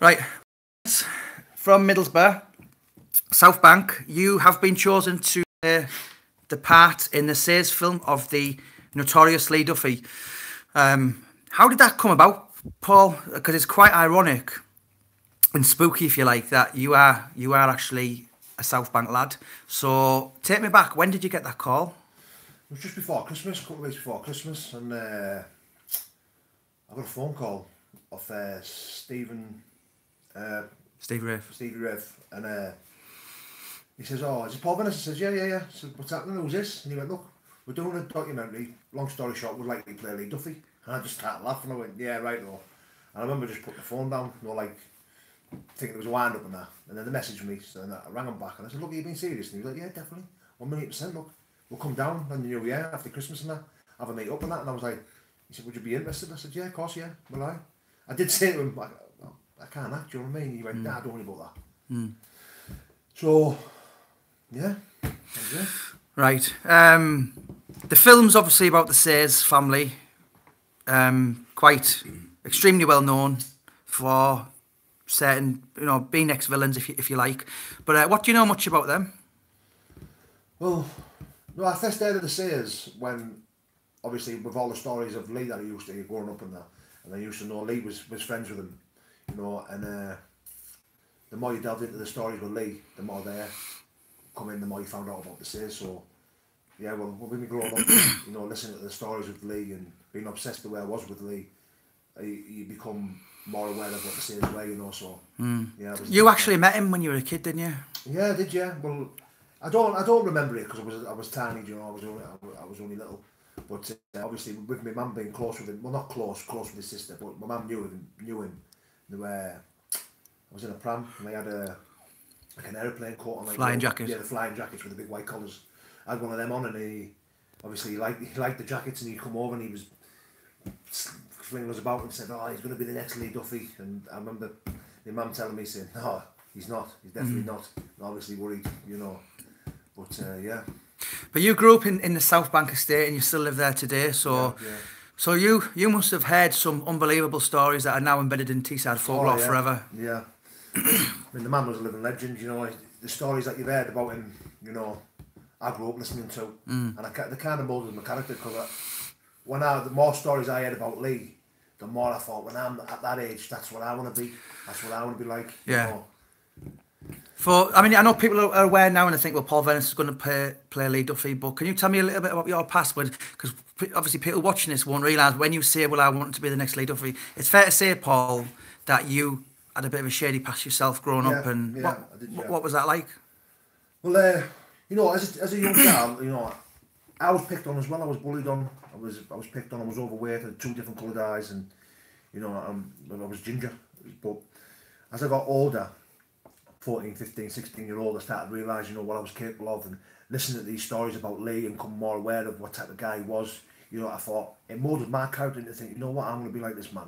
Right. From Middlesbrough, South Bank, you have been chosen to uh, in the Sayers film of the notorious Lee Duffy. Um, how did that come about, Paul? Because it's quite ironic and spooky, if you like, that you are you are actually a South Bank lad. So take me back. When did you get that call? It was just before Christmas, a couple of weeks before Christmas, and uh, I got a phone call of uh, Stephen, uh, Steve Riff. Stevie Rev, and uh, he says, "Oh, is it Paul Venis?" I says, "Yeah, yeah, yeah." I said, "What's happening? Who's this?" And he went, "Look, we're doing a documentary. Long story short, we'd like to play Lee Duffy." And I just started laughing. I went, "Yeah, right, though." And I remember just putting the phone down, you know, like thinking there was a wind up and that. And then they messaged me, so I rang him back and I said, "Look, are you being serious?" And he was like, "Yeah, definitely, one million percent. Look, we'll come down in the new year after Christmas and that, have a meet up and that." And I was like, "He said, would you be interested?" I said, "Yeah, of course, yeah. Will I?" I did say to him, "I, I can't act. Do you know what I mean?" He went, "Nah, don't worry about that." So, yeah. Right. Um, the film's obviously about the Sayers family. Um, quite extremely well known for certain, you know, being ex-villains, if you, if you like. But uh, what do you know much about them? Well, no, I first heard of the Sayers when, obviously, with all the stories of Lee that he used to hear growing up and that, and I used to know Lee was, was friends with him, you know, and uh, the more you delved into the stories with Lee, the more they come in, the more you found out about the Sayers. So, yeah, well, when we growing up, you know, listening to the stories with Lee and being obsessed the way I was with Lee, you, you become more aware of what the Sayers were, you know. So, yeah, was- You actually met him when you were a kid, didn't you? yeah, I did yeah. Well, I don't, I don't remember it because I was, I was tiny. You know, I was only, I was- I was only little. But uh, obviously, with my mum being close with him, well, not close, close with his sister, but my mum knew him, knew him. They were, I was in a pram and they had a, like an aeroplane coat on, like Flying the- jacket. Yeah, the flying jackets with the big white collars. I had one of them on, and he, obviously, he liked, he liked the jackets, and he'd come over and he was flinging us about and said, "Oh, he's going to be the next Lee Duffy." And I remember my mum telling me, saying, "No, he's not. He's definitely Mm. not." And obviously worried, you know. But uh, yeah, But you grew up in, in the South Bank estate and you still live there today. So, yeah. So you you must have heard some unbelievable stories that are now embedded in Teesside folklore Oh, yeah. forever. Yeah. I mean, the man was a living legend, you know. like, The stories that you've heard about him, you know, I grew up listening to, Mm. and I they kind of molded my character because when I the more stories I heard about Lee, the more I thought when I'm at that age, that's what I want to be. That's what I want to be like. you Yeah. know. For I mean, I know people are aware now and I think, well, Paul Venis is going to play play Lee Duffy. But can you tell me a little bit about your past? Because obviously people watching this won't realise when you say, well, I want to be the next Lee Duffy. It's fair to say, Paul, that you had a bit of a shady past yourself growing up. And yeah, what, did, yeah. what was that like? Well, uh, you know, as a, as a young child, you know, I was picked on as well. I was bullied on. I was I was picked on. I was overweight. I had two different coloured eyes, and you know, um, I was ginger. But as I got older, 14, 15, 16 year old, I started realising, you know, what I was capable of, and listening to these stories about Lee and become more aware of what type of guy he was. You know, I thought it molded my character into think, you know what, I'm going to be like this man.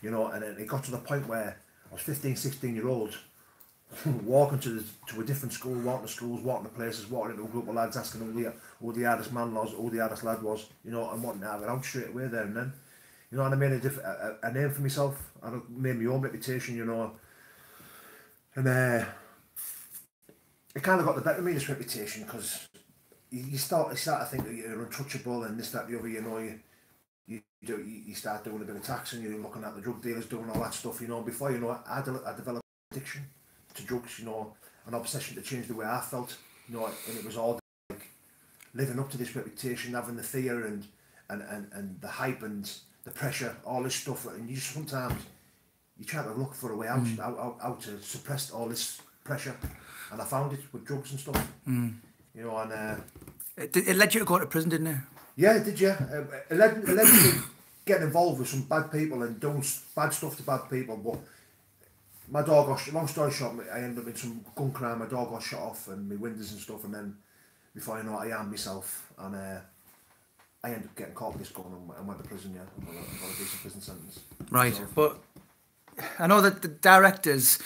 You know, and it, it got to the point where I was 15, 16 year old walking to the, to a different school, walking to schools, walking to places, walking into a group of lads, asking who the who the hardest man was, who the hardest lad was, you know, and have it out straight away there and then. You know, and I made a, diff- a a name for myself. I made my own reputation, you know. And uh, it kind of got the better of me, this reputation, because you, start you start to think that you're untouchable and this, that, the other, you know, you, you, do, you, start doing a bit of taxing, you're looking at the drug dealers doing all that stuff, you know. Before you know I, de- I developed addiction to drugs, you know, an obsession to change the way I felt, you know, and it was all like living up to this reputation, having the fear and and, and, and the hype and the pressure, all this stuff, and you sometimes you try to look for a way out, out, out, out to suppress all this pressure, and I found it with drugs and stuff, you know, and uh, It, it led you to go to prison, didn't it? yeah, it did yeah, uh, it led, it led me to getting involved with some bad people and doing bad stuff to bad people, but my dog got, long story short, I ended up in some gun crime, my dog got shot off and my windows and stuff, and then before you know it, I armed myself, and uh, I ended up getting caught with this gun and, and went to prison, yeah, and got a, got a decent prison sentence. Right, So- but I know that the directors,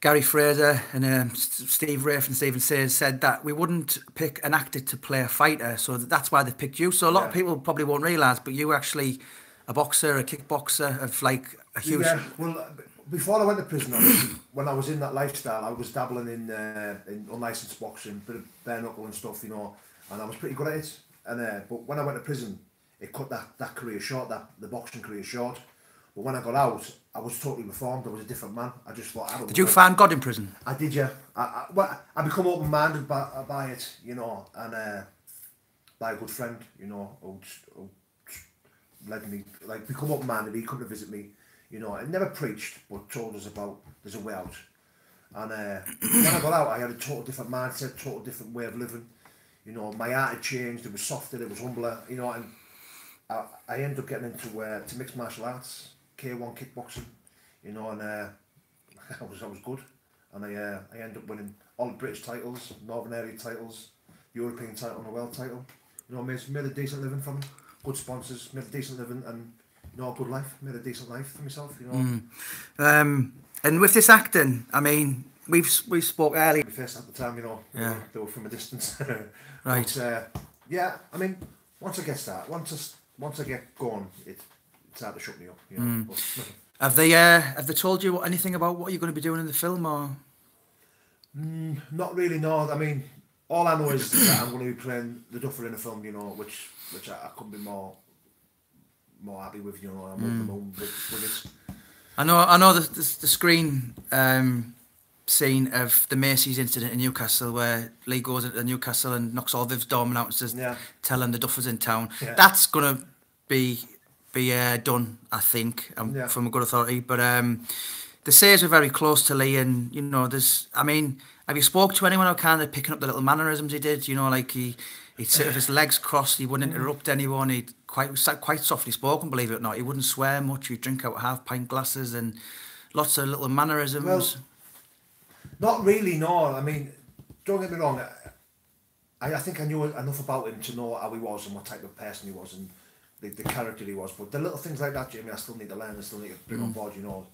Gary Fraser and um, Steve Wraith and Stephen Sayers, said that we wouldn't pick an actor to play a fighter, so that's why they picked you. So a lot of people probably won't realise, but you were actually a boxer, a kickboxer of like a huge. Yeah, well, before I went to prison, I was, when I was in that lifestyle, I was dabbling in uh, in unlicensed boxing, bit of bare knuckle and stuff, you know, and I was pretty good at it. And uh, but when I went to prison, it cut that, that career short, that the boxing career short. But when I got out, I was totally reformed. I was a different man. I just thought. I don't Did you know. find God in prison? I did, yeah. I, I, well, I become open minded by, by it, you know, and uh, by a good friend, you know, who, who led me, like, become open minded. He come to visit me, you know, and never preached, but told us about there's a way out. And uh, when I got out, I had a total different mindset, total different way of living. You know, my heart had changed. It was softer. It was humbler. You know, and I, I ended up getting into uh, to mixed martial arts, K1 kickboxing. You know, and uh, I was I was good, and I uh, I ended up winning all the British titles, Northern Area titles, European title, and a world title. You know, made made a decent living from it. Good sponsors, made a decent living, and you know, a good life. Made a decent life for myself. You know. Um, and with this acting, I mean, we've we spoke earlier. Face at the time, you know, Yeah. they were from a distance. Right. But, uh, yeah, I mean, once I get started, once I, once I get going, it, to shut me up. You know. Mm. But, Have they uh, have they told you anything about what you're going to be doing in the film, or not really, no. I mean, all I know is that I'm going to be playing the Duffer in a film, you know, which which I, I couldn't be more more happy with, you know. I'm Mm. the moon with, with it. I know I know the the, the screen um, scene of the Macy's incident in Newcastle where Lee goes into Newcastle and knocks all Viv's doorman out and says, Yeah. "Tell him the Duffers in town." Yeah. That's gonna be be uh, done, I think, um, Yeah. from a good authority. But um, the Sayers were very close to Lee, and you know, there's. I mean, have you spoke to anyone who kind of picking up the little mannerisms he did? You know, like he. He'd sit with his legs crossed. He wouldn't interrupt anyone. He'd quite quite softly spoken, believe it or not. He wouldn't swear much. He'd drink out half pint glasses and lots of little mannerisms. Well, Not really, no. I mean, don't get me wrong. I, I think I knew enough about him to know how he was and what type of person he was and the, the character he was. But the little things like that, Jamie, I still need to learn. I still need to bring on Mm. board. You know,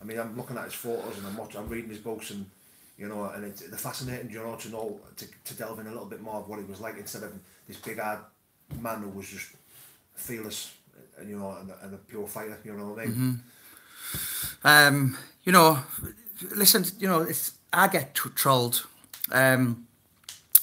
I mean, I'm looking at his photos and I'm watching, I'm reading his books and you know, and it's they're fascinating. You know, to know to, to delve in a little bit more of what he was like instead of this big hard man who was just fearless and you know and, a- and a pure fighter. You know what I mean? um, you know, listen, you know, it's I get tr- trolled. Um,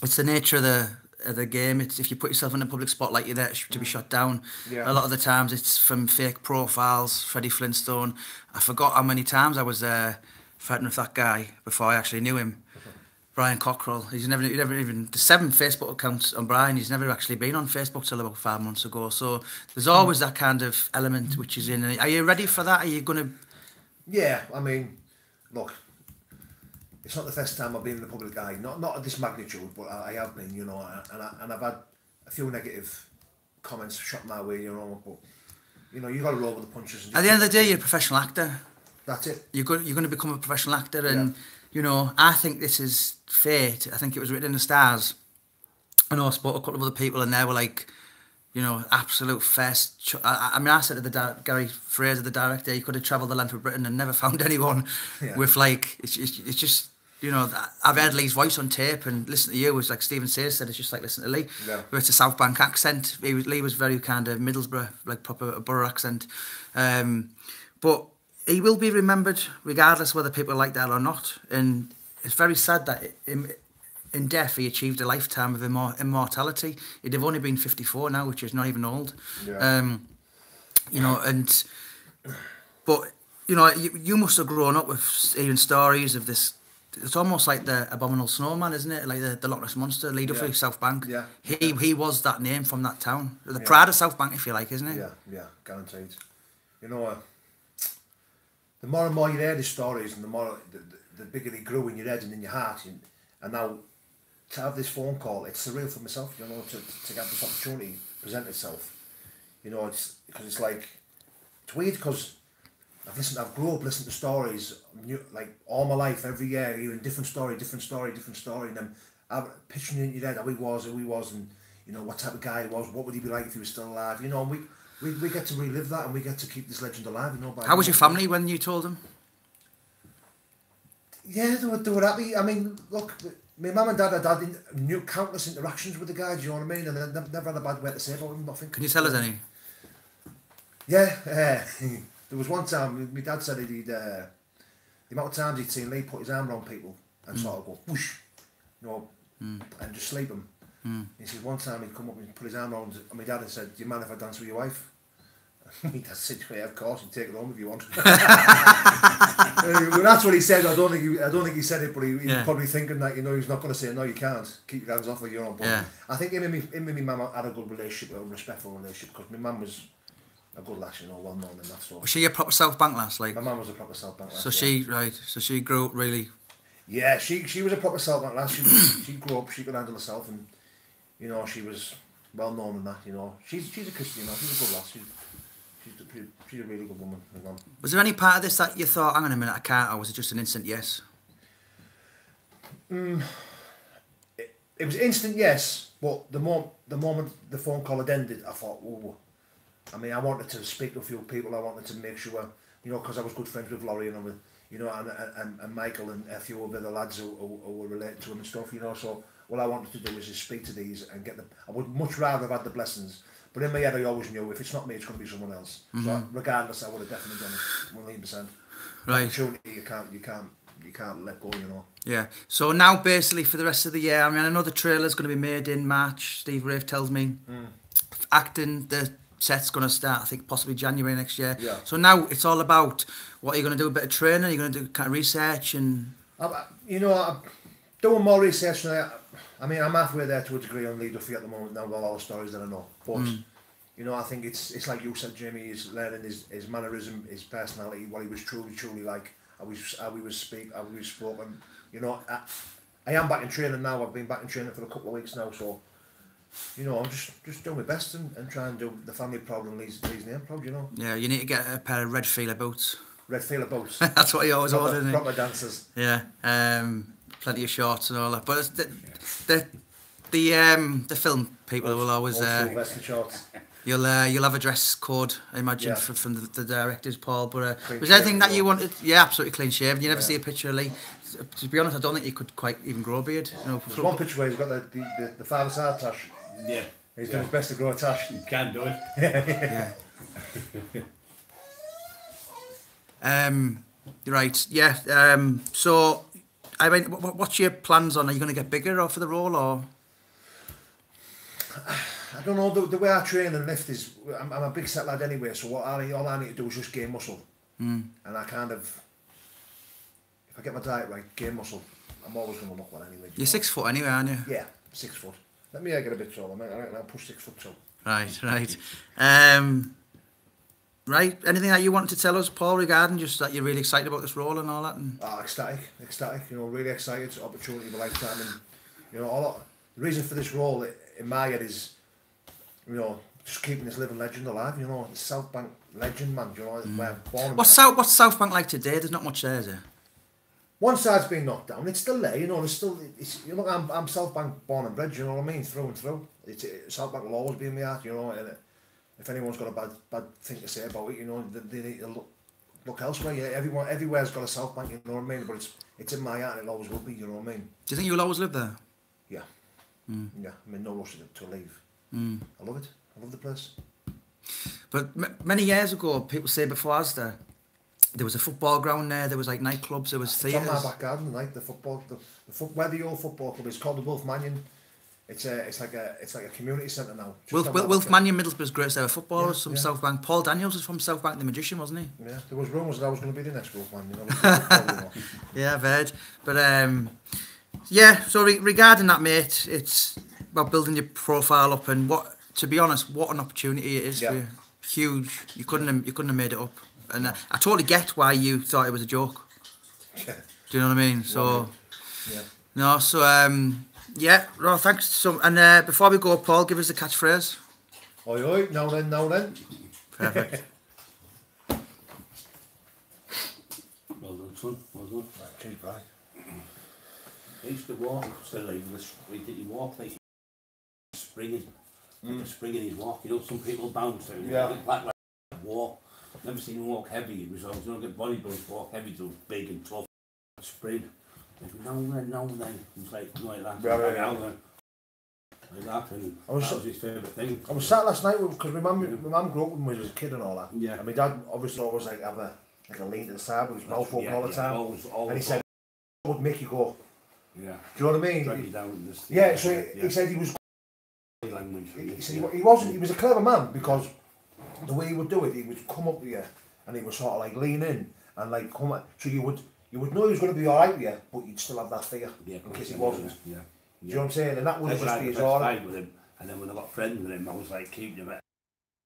it's the nature of the of the game. It's if you put yourself in a public spotlight, you're there to be shot down. Yeah. A lot of the times, it's from fake profiles. Freddie Flintstone. I forgot how many times I was uh, fighting with that guy before I actually knew him. Brian Cockerill. He's never, he never even the seven Facebook accounts on Brian. He's never actually been on Facebook till about five months ago. So there's always that kind of element which is in. Are you ready for that? Are you going to? Yeah, I mean, look, it's not the first time I've been in the public eye. Not not at this magnitude, but I, I have been, you know, and I, and I've had a few negative comments shot my way, you know. But you know, you got to roll with the punches. and At the end of the day, you're a professional actor. that's it. You're going, you're going to become a professional actor, and Yeah. you know, I think this is fate. I think it was written in the stars. I know I spoke to a couple of other people, and they were like, you know, absolute first. Ch- I, I mean, I said to the di- Gary Fraser, the director, he could have travelled the length of Britain and never found anyone Yeah. with like. It's, it's, it's just. You know, I've heard Lee's voice on tape and listen to you. was like Stephen Sayers said, it's just like listening to Lee. Yeah. But it's a South Bank accent. He was, Lee was very kind of Middlesbrough, like proper borough accent. Um, but he will be remembered regardless whether people like that or not. And it's very sad that in, in death he achieved a lifetime of immor- immortality. He'd have only been 54 now, which is not even old. Yeah. Um, you know, and but you know, you, you must have grown up with hearing stories of this. It's almost like the abominable snowman, isn't it? Like the, the Loch Ness monster, Duffy, Yeah. South Bank. Yeah. He he was that name from that town. The Yeah. pride of South Bank, if you like, isn't it? Yeah, yeah, guaranteed. You know, uh, the more and more you hear the stories, and the more the, the, the bigger they grew in your head and in your heart, and, and now to have this phone call, it's surreal for myself. You know, to to get this opportunity present itself. You know, it's because it's like it's weird because I've listened, I've grew up listening to stories, new, like all my life, every year, hearing different story, different story, different story, and then I'm picturing in your head how he was, who he was, and you know what type of guy he was, what would he be like if he was still alive, you know, and we, we, we get to relive that and we get to keep this legend alive, you know. By How was your family when you told them? Yeah, they were, they were happy. I mean, look, my mum and dad had had new countless interactions with the guy, do you know what I mean? And they never, never had a bad word to say about him, nothing. Can you tell us any? Yeah, uh, there was one time my dad said he'd uh, the amount of times he'd seen Lee put his arm around people and sort of go whoosh, you know, and just sleep them. He said one time he'd come up and put his arm around and my dad and said, "Do you mind if I dance with your wife?" Dad said, "Yeah, of course, you take it home if you want." Uh, well, that's what he said. I don't think he, I don't think he said it, but he, he Yeah. was probably thinking that you know he's not going to say no. You can't keep your hands off of your own. But Yeah. I think him and me, him and my mum had a good relationship, a respectful relationship, because my mum was a good lass, you know, well known and that. So Was she a proper South Bank lass? Like, my mum was a proper South Bank lass. so yeah. she right? So she grew up really. Yeah, she she was a proper South Bank lass. She was, she grew up, she could handle herself, and you know she was well known in that. You know, she's she's a Christian, you know, she's a good lass. She's she's a, she's a really good woman. Was there any part of this that you thought, hang on a minute, I can't, or was it just an instant yes? Mm, it was instant yes, but the moment the moment the phone call had ended, I thought, oh. I mean, I wanted to speak to a few people. I wanted to make sure, you know, because I was good friends with Laurie and I was, you know, and, and, and Michael and a few of the other lads who, who, who were related to him and stuff, you know. So all I wanted to do was just speak to these and get them. I would much rather have had the blessings, but in my head I always knew if it's not me, it's going to be someone else. So mm-hmm. regardless, I would have definitely done it, one hundred percent. Right. Opportunity, you can't, you can't, you can't let go, you know. Yeah. So now, basically, for the rest of the year, I mean, I know the trailer's going to be made in March. Steve Wraith tells me. Mm. Acting, the set's going to start, I think, possibly January next year. Yeah. So now it's all about what are you going to do? A bit of training? Are you going to do kind of research and? I, you know, I'm doing more research now. I mean, I'm halfway there to a degree on Lee Duffy at the moment now with all the stories that I know. But, hmm. you know, I think it's it's like you said, Jamie, he's learning his, his mannerism, his personality, what he was truly, truly like, how he, how he was speak, how he was spoken. You know, I, I am back in training now. I've been back in training for a couple of weeks now, so, you know, I'm just, just doing my best and, and trying to do the family problem Lee's, Lee's name proud, you know. Yeah, you need to get a pair of red Fila boots. Red Fila boots. That's what he always proper, ordered. isn't proper dancers. Yeah. Um, plenty of shorts and all that. But the the the um the film people will always uh, western shorts. You'll uh, you'll have a dress code, I imagine, Yeah. from, from the, the directors, Paul. But uh, was there anything that you wanted? Yeah, absolutely clean shaven. You never Yeah. see a picture of Lee. To be honest, I don't think he could quite even grow a beard. You know, There's one picture where he's got the, the, the, the father side tash. Yeah. He's doing his best to grow a tash. You can do it. yeah. um, right. Yeah. Um, so, I mean, what, what's your plans on? Are you going to get bigger or for the role or? I don't know, the, the way I train and lift is, I'm, I'm a big set lad anyway, so what I, all I need to do is just gain muscle. Mm. And I kind of, if I get my diet right, gain muscle, I'm always going to look well anyway. you You're know? six foot anyway, aren't you? Yeah, six foot. Let me get a bit taller, mate. Reckon I'll push six foot tall. Right. Right. Um, right. Anything that you want to tell us, Paul, regarding just that you're really excited about this role and all that? And Ah, ecstatic, ecstatic, you know, really excited, opportunity of a lifetime. And, you know, all, the reason for this role in my head is, you know, just keeping this living legend alive, you know, the South Bank legend, man, you know, where I'm born What's. South What's South Bank like today? There's not much there, is there? One side's been knocked down, it's still there, you know, there's still, it's, you know, I'm, I'm South Bank born and bred, you know what I mean, through and through. It's, it, South Bank will always be in my heart, you know, and if anyone's got a bad bad thing to say about it, you know, they, they need to look, look elsewhere. Yeah, everyone, everywhere's got a South Bank, you know what I mean, but it's, it's in my heart it always will be, you know what I mean. Do you think you'll always live there? Yeah. Yeah, I mean, no rush to, to leave. Mm. I love it. I love the place. But many years ago, people say before Asda, there was a football ground there. There was like nightclubs. There was It's on my back garden, like the football, the, the foot, where the old football club is called the Wolf Mannion. It's a, it's like a, it's like a community centre now. Wolf, Wilf, on Wil- my Wilf back garden. Mannion, Middlesbrough's greatest ever footballer, Yeah, from yeah. South Bank. Paul Daniels was from South Bank, the magician, wasn't he? Yeah, there was rumours that I was going to be the next Wolf Mannion. Yeah, I've heard. But um, yeah, so re- regarding that, mate, it's about building your profile up and what, to be honest, what an opportunity it is Yeah. for you. Huge. You couldn't have, you couldn't have made it up. And uh, I totally get why you thought it was a joke. Do you know what I mean? So. yeah. No, so um, yeah, no, thanks. So, and uh, before we go, Paul, give us the catchphrase. Oi, oi, now then, now then. Perfect. Well done, son. Well done. Right, cheers, bye. I used to walk, still like the street that walk like springing. Like a spring in his walk, you know, some people bounce and Yeah. like, like, like walk. Never seen him walk heavy, it was always, you know, get bodybuilders walk heavy to big and tough. Spring. Like, now and then, now and then. It was like, like that. Right, right, now right. then. Like that, and I was- that was his favourite thing. I was sat last night because my mum, my mum grew up with me as a kid and all that. Yeah. And my dad obviously always like have a like a lean to the side with his mouth open Yeah, all the yeah, time. always- always and he said, would make you go, Yeah. do you know what I mean? Drag you down this. yeah, so he, yeah. he said he was language. he, he said yeah. he, he wasn't he was a clever man because the way he would do it he would come up with you and he would sort of like lean in and like come at, so you would you would know he was going to be alright with you but you'd still have that fear Yeah, in case he wasn't Yeah. do you know what I'm saying and that would That's just be his best order with him. And then when I got friends with him, I was like, keep your